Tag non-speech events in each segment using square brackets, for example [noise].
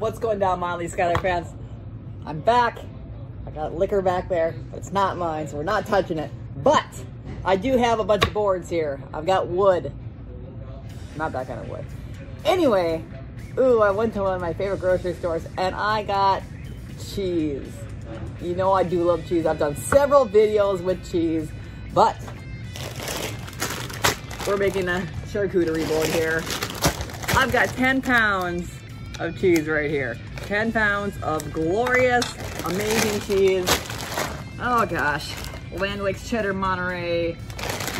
What's going down, Molly Schuyler fans? I'm back. I got liquor back there, it's not mine, so we're not touching it. But I do have a bunch of boards here. I've got wood. Not that kind of wood. Anyway, ooh, I went to one of my favorite grocery stores and I got cheese. You know I do love cheese. I've done several videos with cheese, but we're making a charcuterie board here. I've got 10 pounds of cheese right here. 10 pounds of glorious, amazing cheese. Oh gosh, Landwick's cheddar Monterey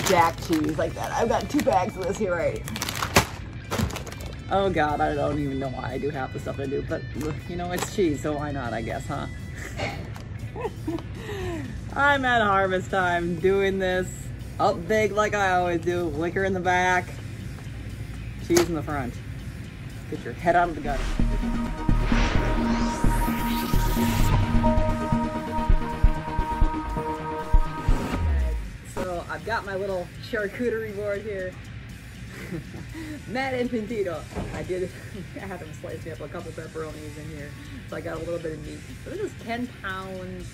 jack cheese like that. I've got two bags of this here right. Oh god, I don't even know why I do half the stuff I do, but you know, it's cheese, so why not, I guess, huh? [laughs] I'm at harvest time doing this up big like I always do. Liquor in the back, cheese in the front. Get your head out of the gutter. So I've got my little charcuterie board here. [laughs] Matt Infantino. I did [laughs] I had him slice me up a couple pepperonis in here. So I got a little bit of meat. So this is 10 pounds,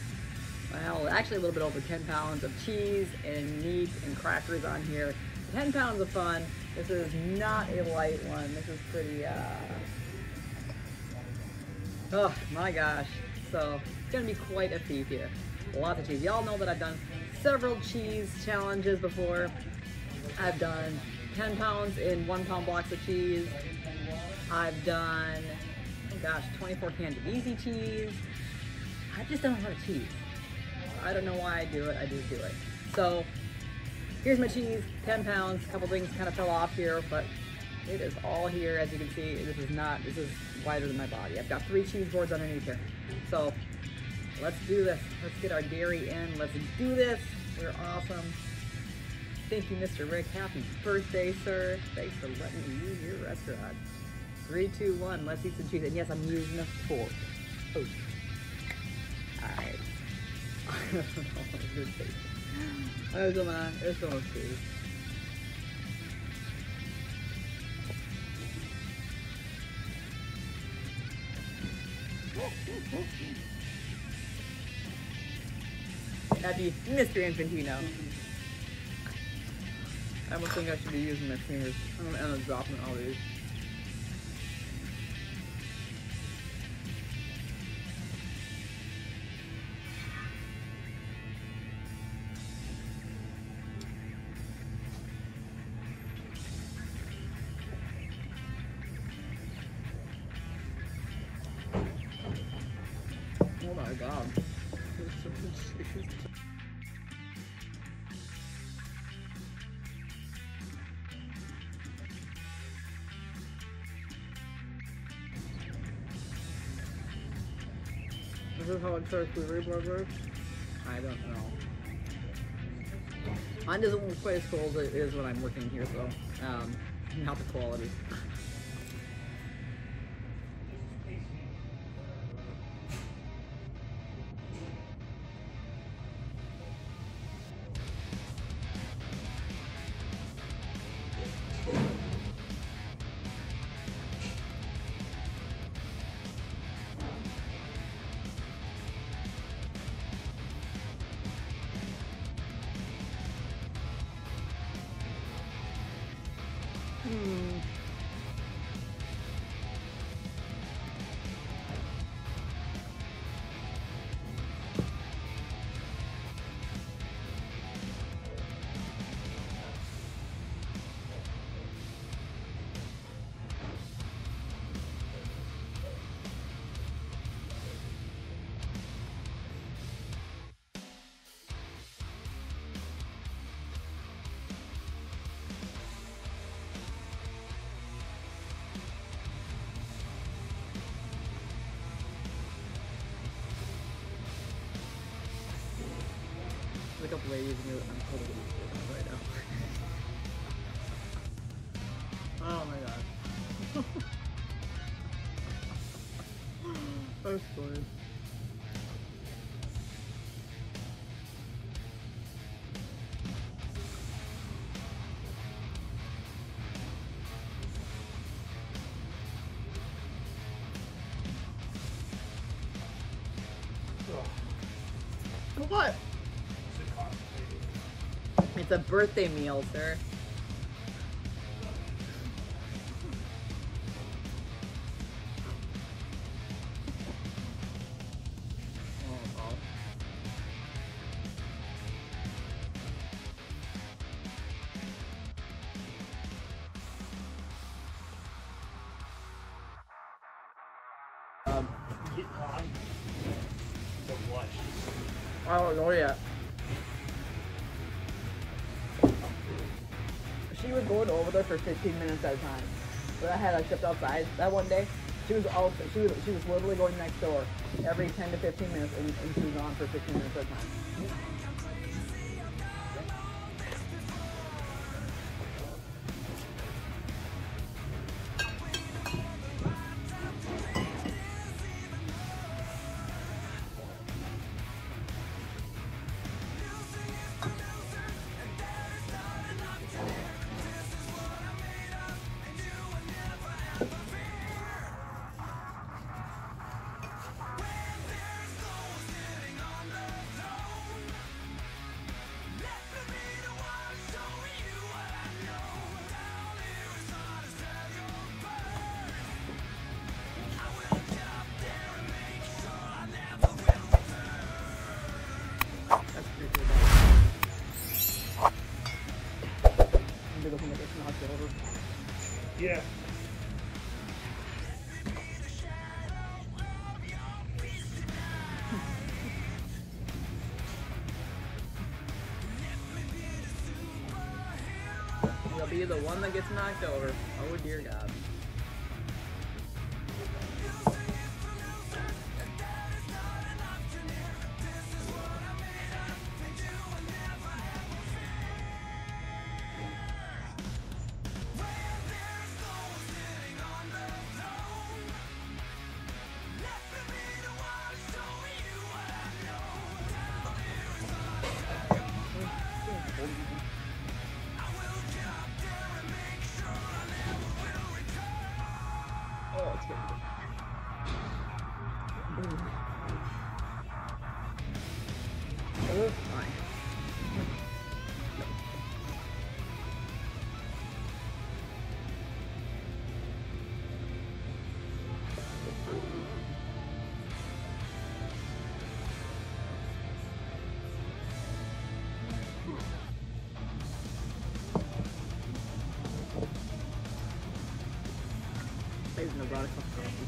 well, actually a little bit over 10 pounds of cheese and meat and crackers on here. 10 pounds of fun. This is not a light one. This is pretty, uh, oh my gosh. So it's gonna be quite a feat here. Lots of cheese. Y'all know that I've done several cheese challenges before. I've done 10 pounds in one pound blocks of cheese. I've done, oh gosh, 24 cans of easy cheese. I've just lot of cheese. I don't know why I do it, I just do it. So here's my cheese, 10 pounds. A couple things kind of fell off here, but it is all here. As you can see, this is not, this is wider than my body. I've got three cheese boards underneath here. So let's do this. Let's get our dairy in. Let's do this. We're awesome. Thank you, Mr. Rick. Happy birthday, sir. Thanks for letting me use your restaurant. Three, two, one. Let's eat some cheese. And yes, I'm using a fork. Oh. Alright. [laughs] Oh, I don't know what it's gonna taste. Eso, man. Eso no cheese. Happy Mr. Infantino. I almost think I should be using my fingers. I'm gonna end up dropping all these. This is how a charcuterie board works? I don't know. Mine doesn't look quite as cool as it is when I'm working here, so, um, not the quality. way even though I'm probably going to right now. [laughs] oh my god. [laughs] What? It's a birthday meal, sir. Um, Get on the what? I don't know yet. Going over there for 15 minutes at a time. But I had her shipped outside that one day. She was out. She was she was literally going next door every 10 to 15 minutes, and, and she was gone for 15 minutes at a time. Be the one that gets knocked over. Oh dear God. Cup of coffee.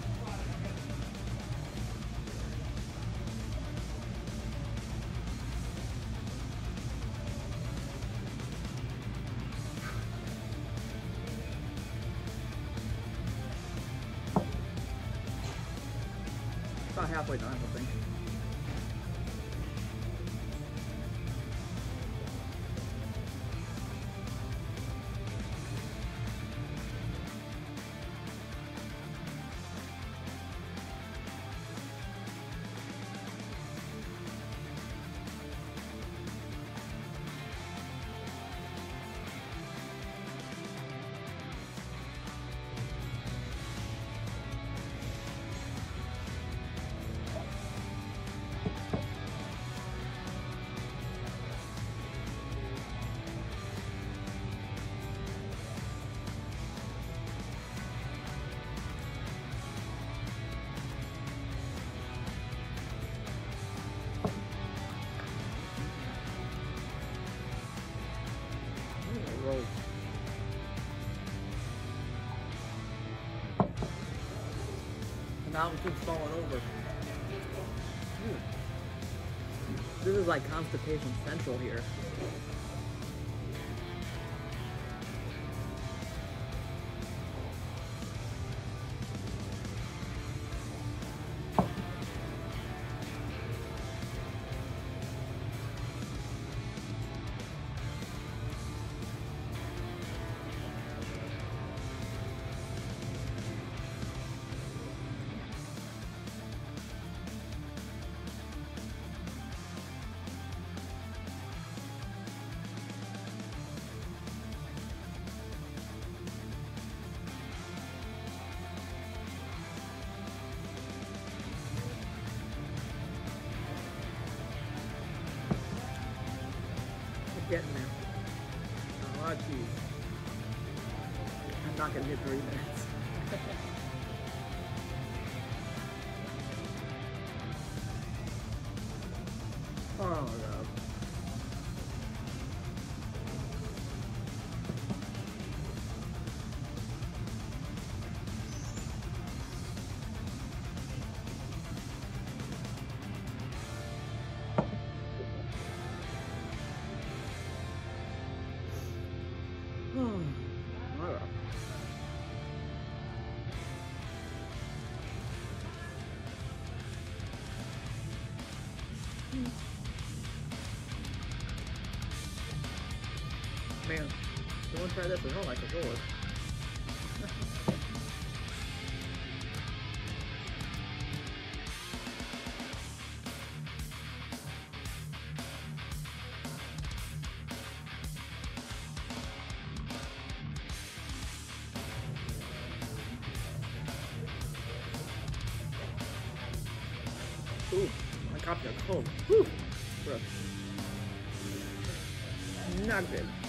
About halfway done, I think. Now it keeps falling over. Ooh. This is like constipation central here. Not gonna hit three minutes. [laughs] oh god. Man, you want to try this at home? I go with. Ooh, I got the cold. Whew. Rough. Not good.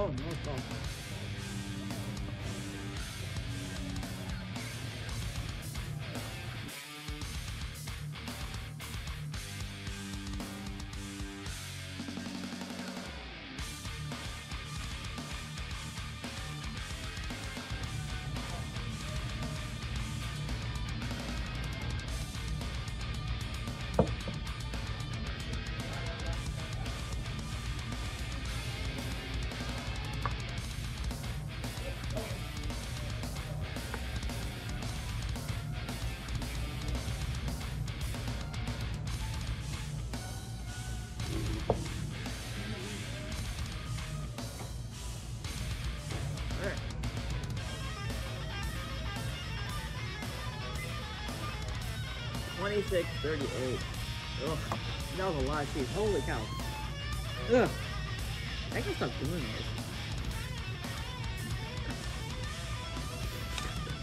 Oh, não, não. 26, 38. Ugh, that was a lot of cheese. Holy cow. Ugh. I can stop doing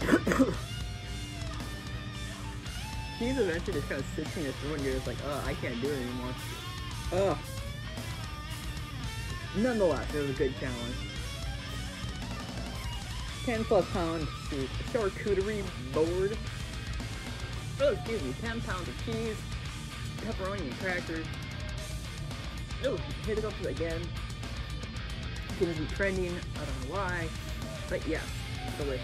this. [coughs] cheese eventually just kind of sits in your throat and you're just like, oh, I can't do it anymore. Ugh. Nonetheless, it was a good challenge. 10 plus pound charcuterie board. Oh, excuse me, 10 pounds of cheese, pepperoni and crackers. Oh, hit it up again. To be trending, I don't know why. But yes, delicious.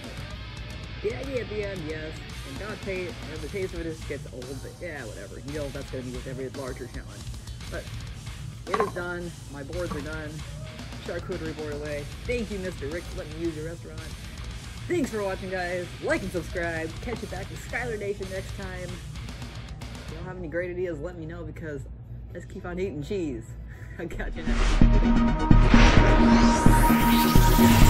The idea at the end, yes. And God taste, the taste of it just gets old, but yeah, whatever. You know that's gonna be with every larger challenge. But it is done. My boards are done. Charcuterie board away. Thank you, Mr. Rick, for letting me use your restaurant. Thanks for watching, guys. Like and subscribe. Catch you back with Schuyler Nation next time. If you don't have any great ideas, let me know because let's keep on eating cheese. [laughs] I'll catch you next time.